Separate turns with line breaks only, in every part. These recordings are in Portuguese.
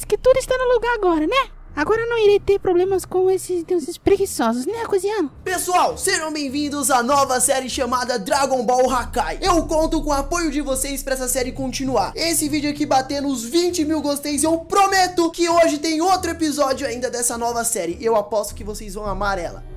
parece que tudo está no lugar agora, né? Agora não irei ter problemas com esses deuses preguiçosos, né, Coziano?
Pessoal, sejam bem-vindos à nova série chamada Dragon Ball Hakai. Eu conto com o apoio de vocês para essa série continuar. Esse vídeo aqui bater nos 20 mil gosteis, eu prometo que hoje tem outro episódio ainda dessa nova série. Eu aposto que vocês vão amar ela.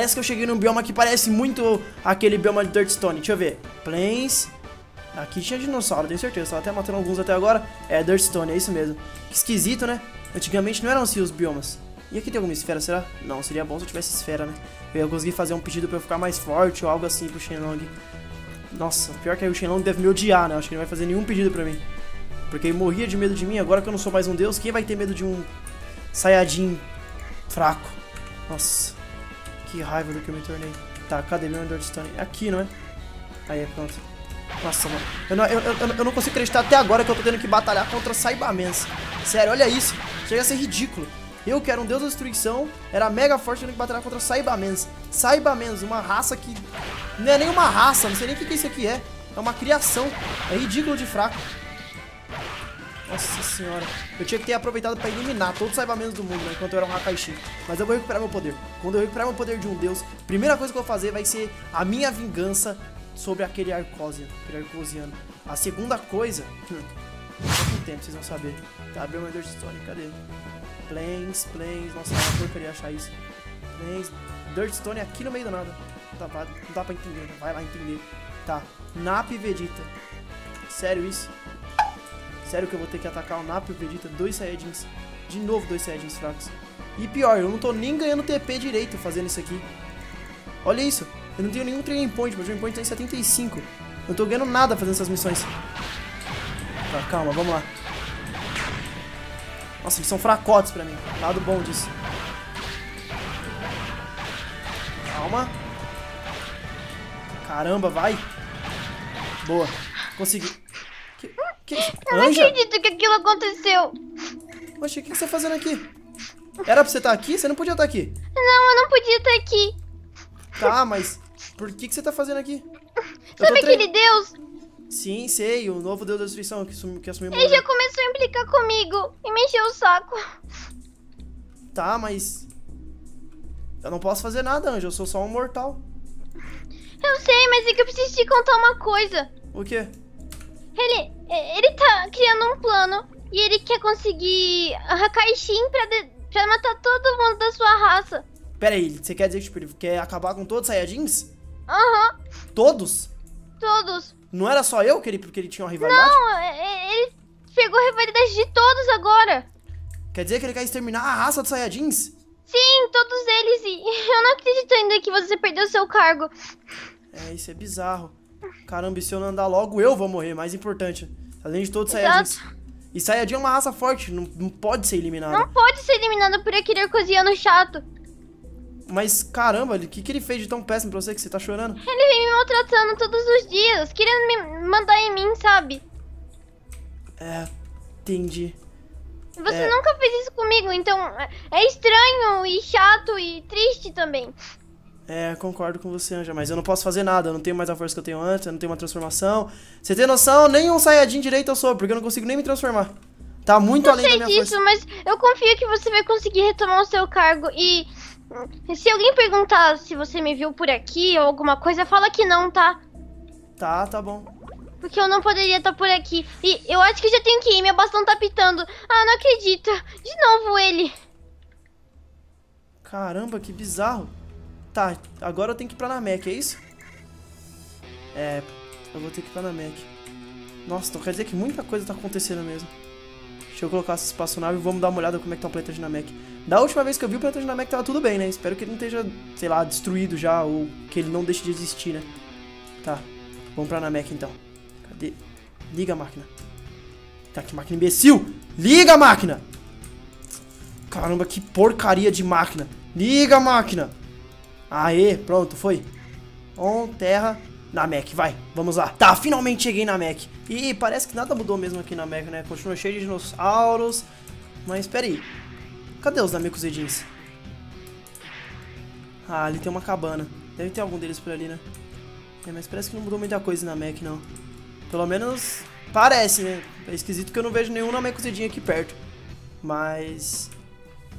Parece que eu cheguei num bioma que parece muito aquele bioma de Dirtstone. Deixa eu ver. Plains. Aqui tinha dinossauro, tenho certeza. Tava até matando alguns até agora. É, Dirtstone, é isso mesmo. Que esquisito, né? Antigamente não eram assim os biomas. E aqui tem alguma esfera, será? Não, seria bom se eu tivesse esfera, né? Eu ia conseguir fazer um pedido pra eu ficar mais forte ou algo assim pro Shenlong. Nossa, pior que aí o Shenlong deve me odiar, né? Acho que ele não vai fazer nenhum pedido pra mim. Porque ele morria de medo de mim, agora que eu não sou mais um deus, quem vai ter medo de um Saiyajin fraco? Nossa, que raiva do que eu me tornei. Tá, cadê meu Understone? É aqui, não é? Aí, pronto. Nossa, mano. Eu não, eu, eu, eu não consigo acreditar até agora que eu tô tendo que batalhar contra Saibamens. Sério, olha isso. Chega a ser ridículo. Eu, que era um deus da destruição, era mega forte tendo que batalhar contra Saibamens. Saibamens, uma raça que... Não é nem uma raça, não sei nem o que, que isso aqui é. É uma criação. É ridículo de fraco. Nossa senhora. Eu tinha que ter aproveitado pra eliminar todos os Saibamenos do mundo, né, enquanto eu era um Hakaishi. Mas eu vou recuperar meu poder. Quando eu recuperar meu poder de um deus, a primeira coisa que eu vou fazer vai ser a minha vingança sobre aquele Arcosian, aquele Arcosiano. A segunda coisa... Hum, pouco tempo, vocês vão saber. Tá, abriu meu Dirtstone, cadê? Plains, Plains, nossa, uma porcaria achar isso. Plains, Dirtstone aqui no meio do nada. Não dá, não dá pra entender, né? vai lá entender. Tá, Nap Vegeta. Sério isso? Sério que eu vou ter que atacar o Nap e o Vegeta, dois Saiyajins. De novo, dois Saiyajins fracos. E pior, eu não tô nem ganhando TP direito fazendo isso aqui. Olha isso. Eu não tenho nenhum training point, meu training point tá em 75. Eu não tô ganhando nada fazendo essas missões. Tá, calma, vamos lá. Nossa, eles são fracotes pra mim. Lado bom disso. Calma. Caramba, vai. Boa. Consegui. Que?
Eu não
Anja?
acredito que aquilo aconteceu.
Oxe, o que você tá fazendo aqui? Era pra você estar aqui? Você não podia estar aqui.
Não, eu não podia estar aqui.
Tá, mas por que, que você tá fazendo aqui?
Sabe aquele deus?
Sim, sei, o novo deus da destruição que, sumi- que assumiu
Ele já começou a implicar comigo e me encheu o saco.
Tá, mas... Eu não posso fazer nada, Anjo, eu sou só um mortal.
Eu sei, mas é que eu preciso te contar uma coisa.
O quê?
Ele, ele tá criando um plano e ele quer conseguir a Hakaishin pra, de- pra matar todo mundo da sua raça.
Pera aí, você quer dizer que tipo, ele quer acabar com todos os Saiyajins?
Aham,
Todos?
todos.
Não era só eu que ele, porque ele tinha uma rivalidade?
Não, é- é- ele pegou a rivalidade de todos agora.
Quer dizer que ele quer exterminar a raça dos Saiyajins?
Sim, todos eles. E eu não acredito ainda que você perdeu seu cargo.
É, isso é bizarro. Caramba, e se eu não andar logo, eu vou morrer, mais importante. Além de todos os. Saiyajins. E Saiyajin é uma raça forte, não, não pode ser eliminada.
Não pode ser eliminado por aquele arcosiano chato.
Mas caramba, o que, que ele fez de tão péssimo pra você que você tá chorando?
Ele vem me maltratando todos os dias, querendo me mandar em mim, sabe?
É, entendi.
Você
É.
nunca fez isso comigo, então é- é estranho e chato e triste também.
É, concordo com você, Anja, mas eu não posso fazer nada, eu não tenho mais a força que eu tenho antes, eu não tenho uma transformação. Você tem noção? Nem um Saiyajin direito eu sou, porque eu não consigo nem me transformar. Tá muito
Eu
além da
sei
minha
disso,
força.
mas eu confio que você vai conseguir retomar o seu cargo e. Se alguém perguntar se você me viu por aqui ou alguma coisa, fala que não, tá?
Tá, tá bom.
Porque eu não poderia estar por aqui. E eu acho que já tenho que ir, minha bastão tá pitando. Ah, não acredito. De novo ele.
Caramba, que bizarro. Tá, agora eu tenho que ir pra Namek, é isso? É, eu vou ter que ir pra Namek. Nossa, então quer dizer que muita coisa tá acontecendo mesmo. Deixa eu colocar essa espaçonave e vamos dar uma olhada como é que tá o planeta de Namek. Da última vez que eu vi o planeta de Namek tava tudo bem, né? Espero que ele não esteja, sei lá, destruído já ou que ele não deixe de existir, né? Tá, vamos pra Namek então. Cadê? Liga a máquina. Tá, que máquina imbecil! Liga, máquina! Caramba, que porcaria de máquina! Liga, máquina! Aê, pronto, foi. On, terra, na Mac, vai, vamos lá. Tá, finalmente cheguei na Mac. E parece que nada mudou mesmo aqui na Mac, né? Continua cheio de dinossauros. Mas espera aí. Cadê os Namekusei Ah, ali tem uma cabana. Deve ter algum deles por ali, né? É, mas parece que não mudou muita coisa na Mac, não. Pelo menos parece, né? É esquisito que eu não vejo nenhum Namekusei aqui perto. Mas...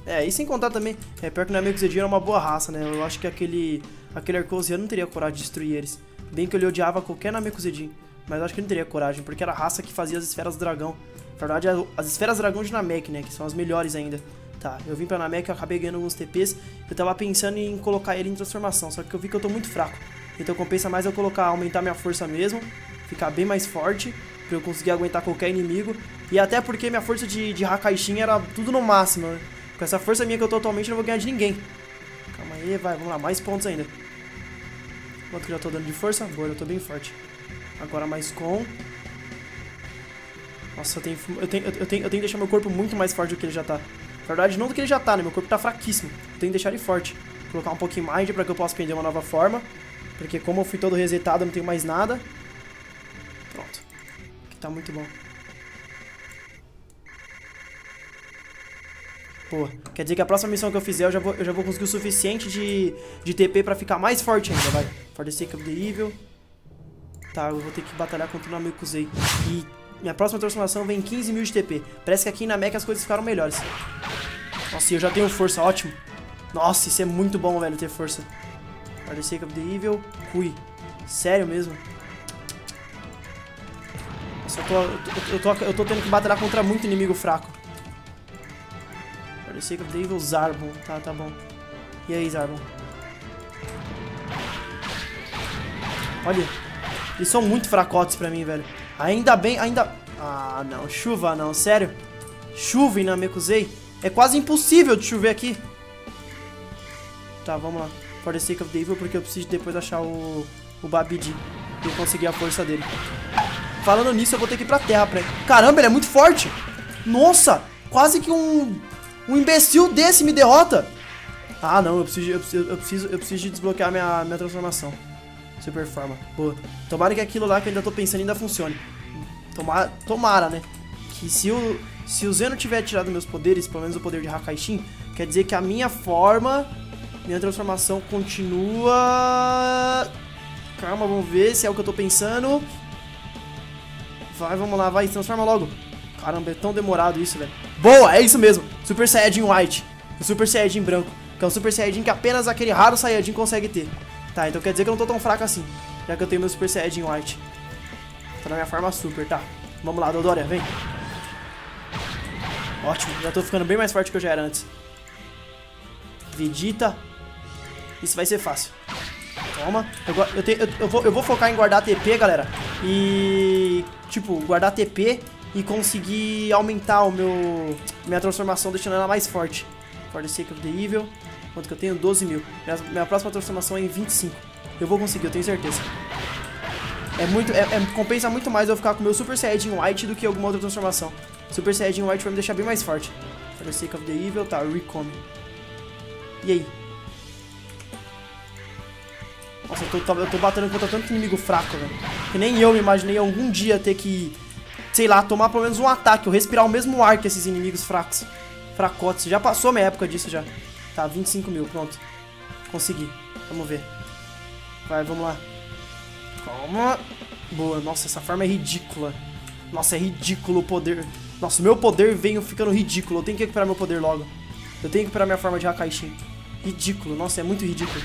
É, e sem contar também, é pior que o Namekusei era uma boa raça, né? Eu acho que aquele aquele Arcosiano não teria coragem de destruir eles. Bem que ele odiava qualquer Namekusei, mas eu acho que ele não teria coragem, porque era a raça que fazia as esferas do dragão. Na verdade, as esferas dragão de Namek, né? Que são as melhores ainda. Tá, eu vim pra Namek, eu acabei ganhando alguns TPs. Eu tava pensando em colocar ele em transformação, só que eu vi que eu tô muito fraco. Então compensa mais eu colocar, aumentar minha força mesmo, ficar bem mais forte, pra eu conseguir aguentar qualquer inimigo. E até porque minha força de, de Hakaishin era tudo no máximo, né? Com essa força minha que eu tô atualmente, eu não vou ganhar de ninguém. Calma aí, vai, vamos lá, mais pontos ainda. Quanto que eu já tô dando de força? Boa, eu tô bem forte. Agora mais com... Nossa, eu tenho, eu, tenho, eu, tenho, eu tenho que deixar meu corpo muito mais forte do que ele já tá. Na verdade, não do que ele já tá, né? Meu corpo tá fraquíssimo. Eu tenho que deixar ele forte. Colocar um pouquinho mais pra que eu possa aprender uma nova forma. Porque como eu fui todo resetado, eu não tenho mais nada. Pronto. Aqui tá muito bom. Pô, quer dizer que a próxima missão que eu fizer, eu já vou, eu já vou conseguir o suficiente de, de TP pra ficar mais forte ainda, vai. For the sake of the evil. Tá, eu vou ter que batalhar contra o Namekusei. E minha próxima transformação vem 15 mil de TP. Parece que aqui na Mecha as coisas ficaram melhores. Nossa, e eu já tenho força, ótimo. Nossa, isso é muito bom, velho, ter força. For the sake of the evil. Cui. Sério mesmo? Nossa, eu tô, eu, tô, eu, tô, eu tô tendo que batalhar contra muito inimigo fraco. The sake of the evil, Zarbon. Tá, tá bom. E aí, Zarbon? Olha, eles são muito fracotes pra mim, velho. Ainda bem, ainda... Ah, não. Chuva não, sério. Chuva em Namekusei. É quase impossível de chover aqui. Tá, vamos lá. For the sake of the evil, porque eu preciso depois achar o, o Babidi. E conseguir a força dele. Falando nisso, eu vou ter que ir pra terra. Pra... Caramba, ele é muito forte. Nossa, quase que um, um imbecil desse me derrota. Ah, não, eu preciso, eu preciso, eu preciso, eu preciso de desbloquear minha, minha transformação. Super forma. Boa. Tomara que aquilo lá que eu ainda tô pensando ainda funcione. Tomara, tomara né? Que se o, se o Zeno tiver tirado meus poderes, pelo menos o poder de Hakaishin, quer dizer que a minha forma, minha transformação continua... Calma, vamos ver se é o que eu tô pensando. Vai, vamos lá, vai, transforma logo. Caramba, é tão demorado isso, velho. Boa, é isso mesmo. Super Saiyajin White. Super Saiyajin branco. Que é um Super Saiyajin que apenas aquele raro Saiyajin consegue ter. Tá, então quer dizer que eu não tô tão fraco assim. Já que eu tenho meu Super Saiyajin White. Tô na minha forma super, tá. Vamos lá, Dodoria, vem. Ótimo, já tô ficando bem mais forte que eu já era antes. Vegeta. Isso vai ser fácil. Toma. Eu, eu, te, eu, eu, vou, eu vou focar em guardar TP, galera. E... Tipo, guardar TP e conseguir aumentar o meu... Minha transformação, deixando ela mais forte. For the sake of the evil. Quanto que eu tenho? 12 mil. Minha, minha próxima transformação é em 25. Eu vou conseguir, eu tenho certeza. É muito, é, é, compensa muito mais eu ficar com meu Super Saiyajin White do que alguma outra transformação. Super Saiyajin White vai me deixar bem mais forte. For the sake of the evil, tá, Recome. E aí? Nossa, eu tô, eu tô batendo contra tanto inimigo fraco, velho. Que nem eu me imaginei algum dia ter que, sei lá, tomar pelo menos um ataque, ou respirar o mesmo ar que esses inimigos fracos. Fracotes. Já passou minha época disso já. Tá, 25 mil, pronto. Consegui. Vamos ver. Vai, vamos lá. Calma. Boa, nossa, essa forma é ridícula. Nossa, é ridículo o poder. Nossa, meu poder vem ficando ridículo. Eu tenho que recuperar meu poder logo. Eu tenho que recuperar minha forma de Hakaishin. Ridículo, nossa, é muito ridículo.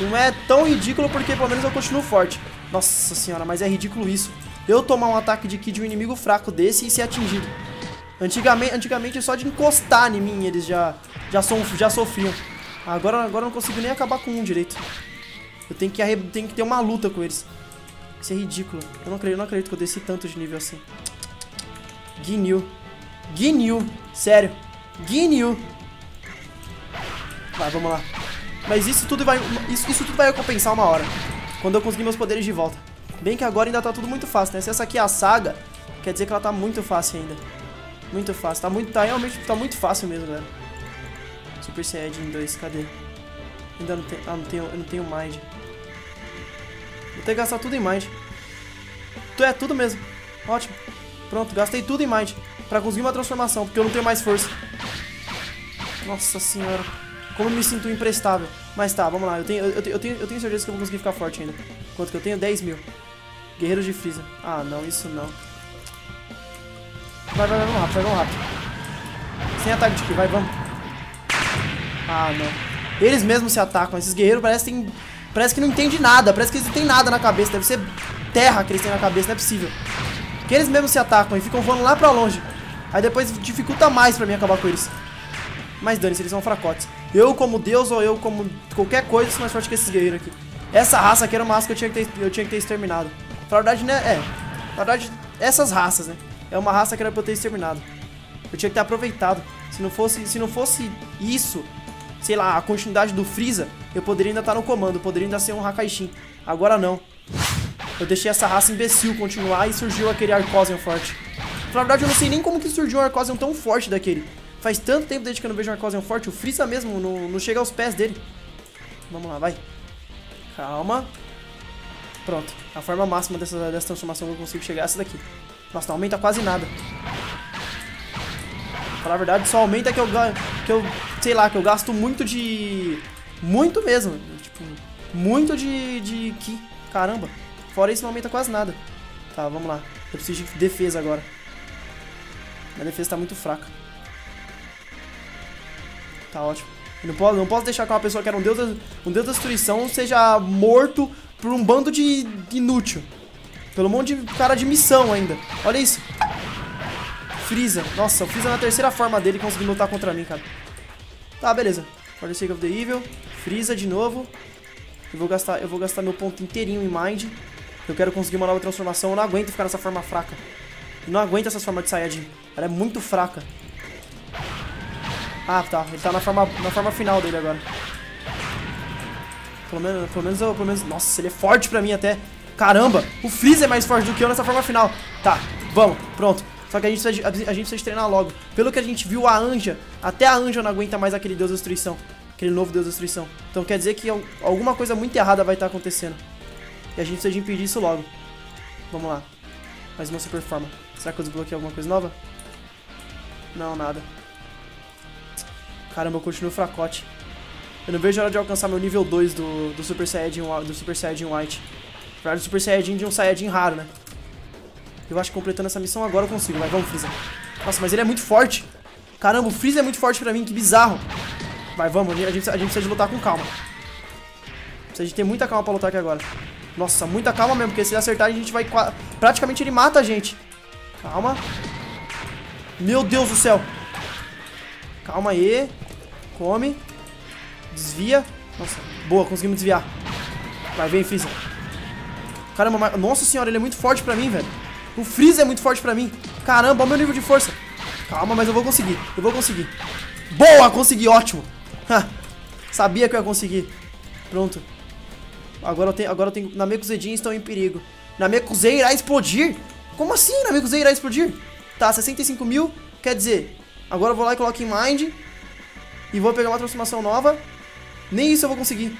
Não é tão ridículo porque pelo menos eu continuo forte. Nossa senhora, mas é ridículo isso. Eu tomar um ataque de Ki de um inimigo fraco desse e ser atingido. Antigamente, antigamente só de encostar em mim eles já, já, já sofriam. Agora, agora eu não consigo nem acabar com um direito. Eu tenho que, tenho que ter uma luta com eles. Isso é ridículo. Eu não acredito, eu não acredito que eu desci tanto de nível assim. Ginyu. Ginyu. Sério. Ginyu. Vai, vamos lá. Mas isso tudo vai, isso, isso tudo vai compensar uma hora. Quando eu conseguir meus poderes de volta. Bem que agora ainda tá tudo muito fácil, né? Se essa aqui é a saga, quer dizer que ela tá muito fácil ainda. Muito fácil. Tá, muito, tá realmente tá muito fácil mesmo, galera. Super Saiyajin 2, cadê? Ainda não tem. Ah, não tenho, eu não tenho Mind. Vou ter que gastar tudo em Mind. É tudo mesmo. Ótimo. Pronto, gastei tudo em Mind. Pra conseguir uma transformação, porque eu não tenho mais força. Nossa senhora. Como eu me sinto imprestável. Mas tá, vamos lá. Eu tenho, eu, eu, tenho, eu tenho certeza que eu vou conseguir ficar forte ainda. Quanto que eu tenho? 10 mil. Guerreiros de Freeza. Ah, não, isso não. Vai, vai, vai, vamos rápido, vai, vamos rápido. Sem ataque de ki, vai, vamos. Ah, não. Eles mesmos se atacam. Esses guerreiros parecem parece que não entendem nada. Parece que eles não têm nada na cabeça. Deve ser terra que eles têm na cabeça, não é possível. Que eles mesmos se atacam e ficam voando lá pra longe. Aí depois dificulta mais pra mim acabar com eles. Mas dane-se, eles são fracotes. Eu como Deus ou eu como qualquer coisa sou mais forte que esses guerreiros aqui. Essa raça aqui era uma raça que eu tinha que ter, eu tinha que ter exterminado. Na verdade, né? É. Na verdade, essas raças, né? É uma raça que era pra eu ter exterminado. Eu tinha que ter aproveitado. Se não fosse, se não fosse isso, sei lá, a continuidade do Freeza, eu poderia ainda estar no comando, poderia ainda ser um Hakaishin. Agora não. Eu deixei essa raça imbecil continuar e surgiu aquele Arcosian forte. Na verdade, eu não sei nem como que surgiu um Arcosian tão forte daquele. Faz tanto tempo desde que eu não vejo um Arcosian forte, o Freeza mesmo não, não chega aos pés dele. Vamos lá, vai. Calma. Pronto. A forma máxima dessa, dessa transformação que eu consigo chegar é essa daqui. Nossa, não aumenta quase nada. Pra falar a verdade, só aumenta que eu, que eu, sei lá, que eu gasto muito de... Muito mesmo. Tipo, muito de, de Ki. Caramba. Fora isso, não aumenta quase nada. Tá, vamos lá. Eu preciso de defesa agora. Minha defesa tá muito fraca. Tá ótimo. Eu não posso, não posso deixar que uma pessoa que era um deus, um deus da destruição seja morto por um bando de, inútil. Pelo monte de cara de missão ainda. Olha isso. Freeza. Nossa, o Freeza na terceira forma dele conseguiu lutar contra mim, cara. Tá, beleza. For the sake of the evil. Freeza de novo. Eu vou gastar, eu vou gastar meu ponto inteirinho em Mind. Eu quero conseguir uma nova transformação. Eu não aguento ficar nessa forma fraca. Eu não aguento essa forma de Saiyajin. Ela é muito fraca. Ah, tá. Ele tá na forma, na forma final dele agora. Pelo menos, pelo menos, eu, pelo menos... Nossa, ele é forte pra mim até. Caramba, o Freeza é mais forte do que eu nessa forma final. Tá, vamos, pronto. Só que a gente, precisa, a, gente precisa treinar logo. Pelo que a gente viu, a Anja, até a Anja não aguenta mais aquele Deus da Destruição. Aquele novo Deus da Destruição. Então quer dizer que alguma coisa muito errada vai estar acontecendo. E a gente precisa impedir isso logo. Vamos lá. Mais uma super forma. Será que eu desbloqueei alguma coisa nova? Não, nada. Caramba, eu continuo fracote. Eu não vejo a hora de alcançar meu nível 2 do, do Super Saiyajin do Super Saiyajin White. Pra do Super Saiyajin de um Saiyajin raro, né? Eu acho que completando essa missão agora eu consigo. Vai, vamos, Freeza. Nossa, mas ele é muito forte. Caramba, o Freeza é muito forte pra mim, que bizarro. Vai, vamos, a gente, a gente precisa de lutar com calma. Precisa de ter muita calma pra lutar aqui agora. Nossa, muita calma mesmo, porque se ele acertar a gente vai... Praticamente ele mata a gente. Calma. Meu Deus do céu. Calma aí. Come. Desvia. Nossa, boa, conseguimos desviar. Vai, vem, Freeza. Caramba, mas... nossa senhora, ele é muito forte pra mim, velho. O Freeza é muito forte pra mim. Caramba, olha o meu nível de força. Calma, mas eu vou conseguir. Eu vou conseguir. Boa, consegui, ótimo. Sabia que eu ia conseguir. Pronto. Agora eu tenho... Agora eu tenho... Namekusei estão em perigo. Namekusei irá explodir? Como assim Namekusei irá explodir? Tá, 65 mil. Quer dizer... Agora eu vou lá e coloco em Mind. E vou pegar uma transformação nova. Nem isso eu vou conseguir.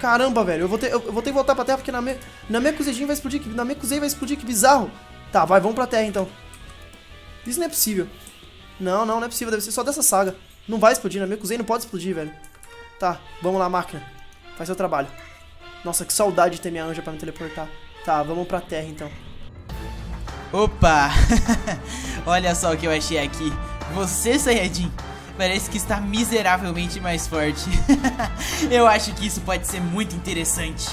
Caramba, velho. Eu vou ter, eu vou ter que voltar pra terra porque na, me, na minha Kuzejin vai explodir. Na minha Kuzei vai explodir. Que bizarro. Tá, vai, vamos pra terra então. Isso não é possível. Não, não, não é possível. Deve ser só dessa saga. Não vai explodir. Na minha Kuzei não pode explodir, velho. Tá, vamos lá, máquina. Faz seu trabalho. Nossa, que saudade de ter minha anja pra me teleportar. Tá, vamos pra terra então.
Opa! Olha só o que eu achei aqui. Você, Sayajin, parece que está miseravelmente mais forte. eu acho que isso pode ser muito interessante.